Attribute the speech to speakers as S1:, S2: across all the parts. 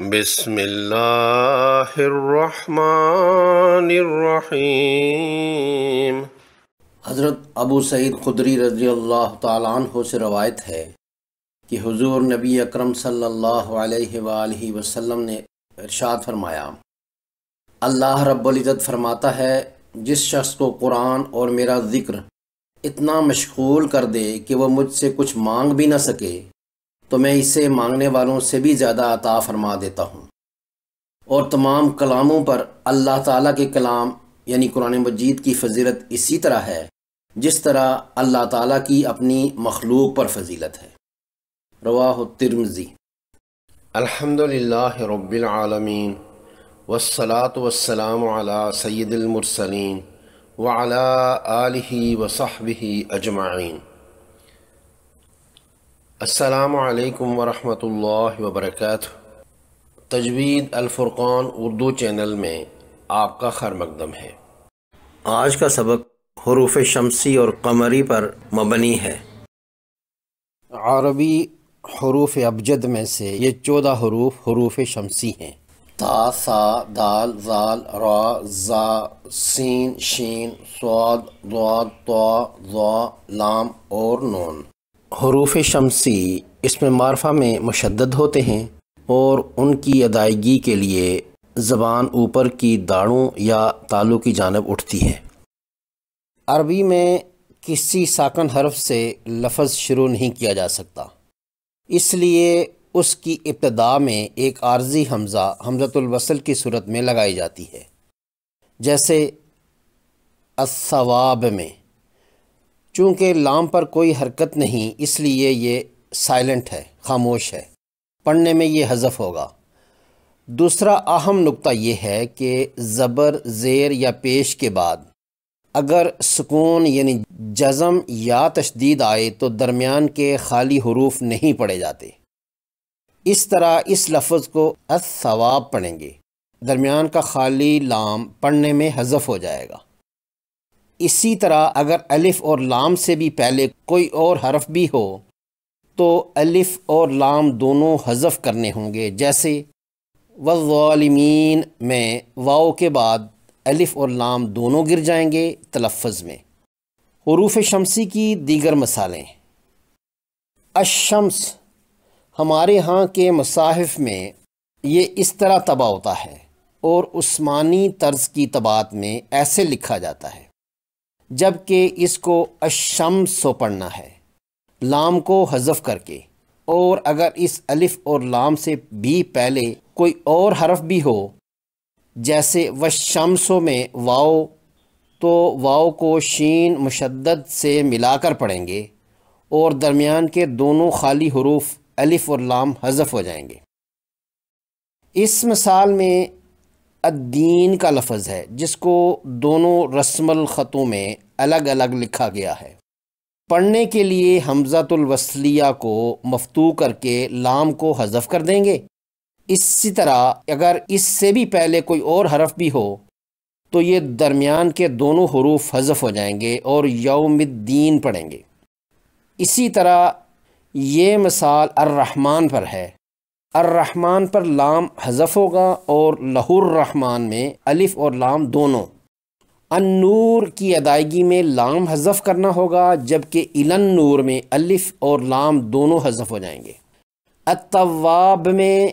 S1: बिस्मिल्लाहिर्रहमानिर्रहीम।
S2: हज़रत अबू सईद खुदरी रज़ी अल्लाह तु से रवायत है कि हुजूर नबी अकरम सल्लल्लाहु अलैहि वसल्लम ने इरशाद फरमाया, अल्लाह रब्बुल इज़्ज़त फरमाता है, जिस शख्स को कुरान और मेरा ज़िक्र इतना मशगूल कर दे कि वह मुझसे कुछ मांग भी ना सके तो मैं इसे मांगने वालों से भी ज़्यादा अता फरमा देता हूँ। और तमाम कलामों पर अल्लाह ताला के कलाम, यानी कुरान मजीद की फजीलत इसी तरह है, जिस तरह अल्लाह ताला की अपनी मखलूक पर फजीलत है। रवाह तिरमज़ी।
S1: अल्हम्दुलिल्लाह रब्बिल आलमीन, वस्सलात वस्सलाम अला सय्यिदिल मुरसलीन व आलिहि अजमाइन। अस्सलामु अलैकुम व रहमतुल्लाहि व बरकातुहू तजवीद अलफ़ुरक़ान उर्दू चैनल में आपका खैर मकदम है।
S2: आज का सबक हरूफ शमसी और कमरी पर मबनी है। अरबी हरूफ अबजद में से ये चौदह हरूफ हरूफ शमसी हैं। ता, सा, दाल, जाल, रा, जा, सीन, शीन, स्वाद, द्वाद, त्वा लाम और नून। हरूफ शमसी इसमें मारफा में मुशद होते हैं और उनकी अदायगी के लिए ज़बान ऊपर की दाढ़ों या तालू की जानब उठती है। अरबी में किसी साकन हरफ से लफ्ज़ शुरू नहीं किया जा सकता। इसलिए उसकी इब्तदा में एक आर्जी हमज़ा हमज़तुलवसल की सूरत में लगाई जाती है। जैसे असवाब में। चूँकि लाम पर कोई हरकत नहीं, इसलिए ये साइलेंट है, खामोश है। पढ़ने में ये हज़फ होगा। दूसरा अहम नुक्ता ये है कि ज़बर, ज़ेर या पेश के बाद अगर सुकून यानी जज़म या तशदीद आए तो दरमियान के खाली हरूफ नहीं पढ़े जाते। इस तरह इस लफ्ज़ को असवाब पढ़ेंगे। दरमियान का खाली लाम पढ़ने में हज़फ हो जाएगा। इसी तरह अगर अलिफ़ और लाम से भी पहले कोई और हरफ भी हो तो अलिफ़ और लाम दोनों हज़फ करने होंगे। जैसे, वज़ालिमीन में वाओ के बाद अलिफ़ और लाम दोनों गिर जाएँगे तलफ़ में। हरूफ शमसी की दीगर मसालें। अशम्स हमारे यहाँ के मसाहफ़ में ये इस तरह तबाह होता है और उस्मानी तर्ज की तबात में ऐसे लिखा जाता है। जबकि इसको अशम्सो पढ़ना है। लाम को हज़फ करके। और अगर इस अलिफ़ और लाम से भी पहले कोई और हरफ भी हो, जैसे व शमसों में वाओ तो वाओ को शीन मुशद्दद से मिलाकर पढ़ेंगे और दरमियान के दोनों खाली हरूफ अलिफ़ और लाम हज़फ हो जाएँगे। इस मिसाल में अद्दीन का लफ्ज़ है, जिसको दोनों रस्मल ख़तों में अलग अलग लिखा गया है। पढ़ने के लिए हमज़तुलवसलिया को मफतू करके लाम को हज़फ कर देंगे। इसी तरह अगर इससे भी पहले कोई और हरफ भी हो तो ये दरमियान के दोनों हरूफ हज़फ हो जाएँगे और यौमद्दीन पढ़ेंगे। इसी तरह ये मिसाल अर्रहमान पर है। अर्रहमान पर लाम हज़फ होगा और लहुर्रहमान में अलिफ़ और लाम दोनों। अनूर की अदायगी में लाम हज़फ करना होगा, जबकि इलन नूर में अलिफ़ और लाम दोनों हज़फ हो जाएँगे। अतवाब में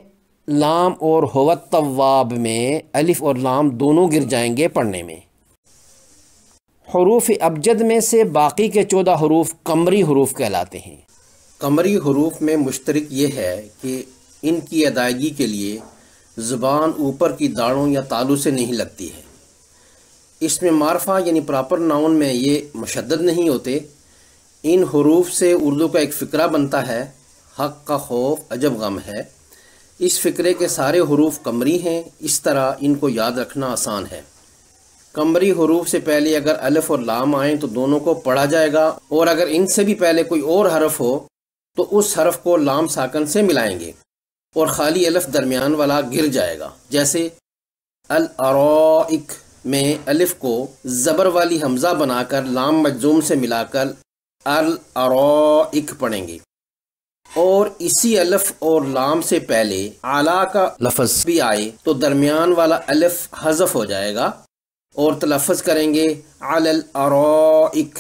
S2: लाम और होवतवाब में अलिफ़ और लाम दोनों गिर जाएँगे पढ़ने में। हरूफ अबजद में से बाकी के चौदह हरूफ कमरी हरूफ कहलाते हैं। कमरी हरूफ में मुश्तरक ये है कि इनकी अदायगी के लिए ज़ुबान ऊपर की दाड़ों या तालू से नहीं लगती है। इसमें मारफा यानी प्रॉपर नाउन में ये मुशद नहीं होते। इन हरूफ से उर्दू का एक फ़िक्रा बनता है, हक का खौफ अजब गम है। इस फ़िक्रे के सारे हरूफ कमरी हैं, इस तरह इनको याद रखना आसान है। कमरी हरूफ से पहले अगर अलिफ और लाम आए तो दोनों को पढ़ा जाएगा, और अगर इनसे भी पहले कोई और हरफ हो तो उस हरफ को लाम साकन से मिलाएँगे। और खाली अलफ दरमियान वाला गिर जाएगा। जैसे अल में अलिफ को ज़बर वाली हमज़ा बनाकर लाम मजूम से मिलाकर अल अरोइक पढ़ेंगे।
S1: और इसी अलिफ और लाम से पहले आला का लफज भी आए तो दरमियान वाला अलिफ हजफ हो जाएगा। और तलफ़ करेंगे अल अरोइक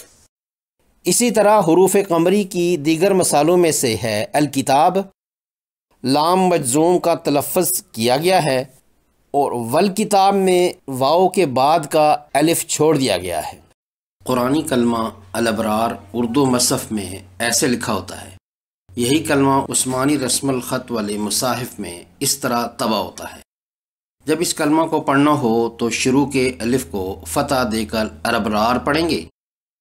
S2: इसी तरह हरूफ कमरी की दीगर मसालों में से है अलकिताब लाम मजूम का तलफ़ किया गया है और वल किताब में वाओ के बाद का अलिफ छोड़ दिया गया है।
S1: कुरानी कलमा अलबरार उर्दू मसफ़ में ऐसे लिखा होता है। यही कलमा उस्मानी रस्म ख़त वाले मुसाहिफ में इस तरह तबाह होता है। जब इस कलमा को पढ़ना हो तो शुरू के अलिफ को फ़तह देकर अरबरार पढ़ेंगे।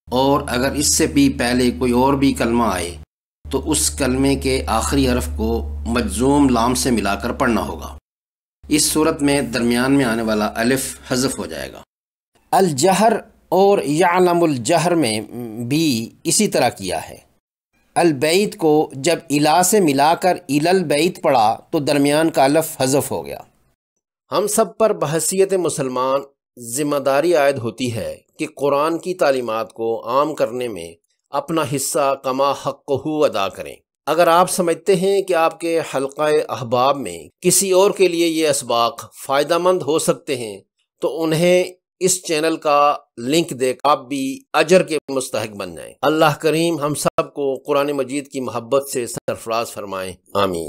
S1: और अगर इससे भी पहले कोई और भी कलमा आए तो उस कलमे के आखिरी हरफ को मजूम लाम से मिलाकर पढ़ना होगा। इस सूरत में दरमियान में आने वाला अलिफ हजफ हो जाएगा।
S2: अलजहर और यालमुलजहर में भी इसी तरह किया है। अलबैत को जब इला से मिलाकर इलल बैत पढ़ा तो दरमियान का अलफ हजफ हो गया। हम सब पर बहसीत मुसलमान ज़िम्मेदारी आयद होती है कि कुरान की तालीमत को आम करने में अपना हिस्सा कमा हक़ अदा करें। अगर आप समझते हैं कि आपके हल्का अहबाब में किसी और के लिए ये इसबाक फ़ायदा मंद हो सकते हैं तो उन्हें इस चैनल का लिंक देख आप भी अजर के मुस्तक बन जाएँ। अल्लाह करीम हम सबको कुरान मजीद की मोहब्बत से सरफराज फरमाएँ। आमीन।